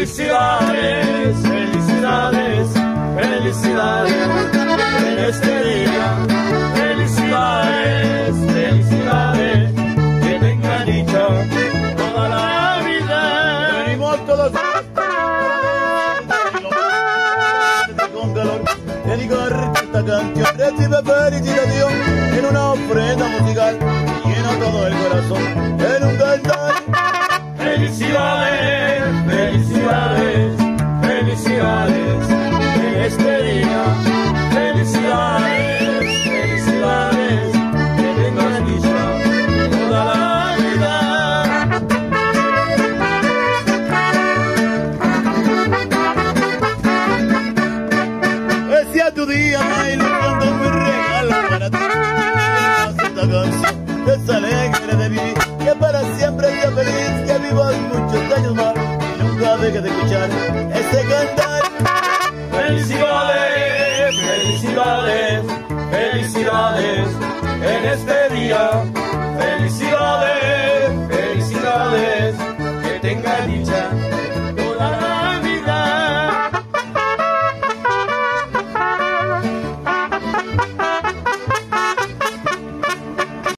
Felicidades, felicidades, felicidades en este día. Felicidades, felicidades, que tengan dicha toda la vida. Venimos todos. Te digo esta canción recibe felicidad en una ofrenda musical llena todo el corazón. y lo mando mi regalo para ti. Esta canción es alegre de mí, que para siempre sea feliz, que vivas muchos años más y nunca dejes de escuchar ese cantar. Felicidades, felicidades, felicidades en este día. Felicidades, felicidades, que tenga dicha.